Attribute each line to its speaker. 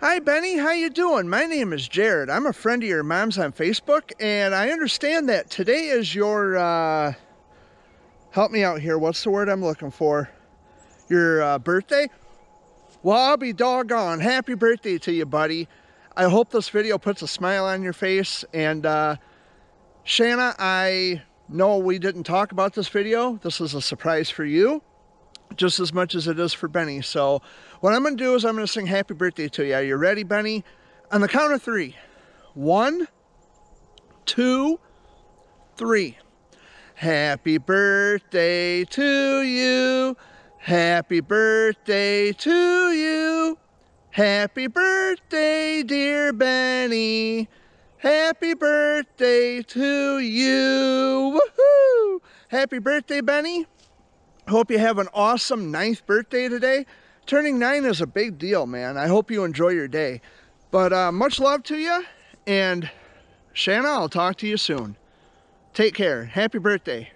Speaker 1: Hi Benny, how you doing? My name is Jered. I'm a friend of your mom's on Facebook, and I understand that today is your, uh, help me out here, what's the word I'm looking for? Your uh, birthday? Well, I'll be doggone. Happy birthday to you, buddy. I hope this video puts a smile on your face, and uh, Shanna, I know we didn't talk about this video. This is a surprise for you just as much as it is for Benny. So what I'm going to do is I'm going to sing happy birthday to you. Are you ready, Benny? On the count of three. One, two, three. Happy birthday to you. Happy birthday to you. Happy birthday, dear Benny. Happy birthday to you. Woohoo! Happy birthday, Benny. Hope you have an awesome ninth birthday today. Turning nine is a big deal, man. I hope you enjoy your day. But uh, much love to you, and Shanna, I'll talk to you soon. Take care. Happy birthday.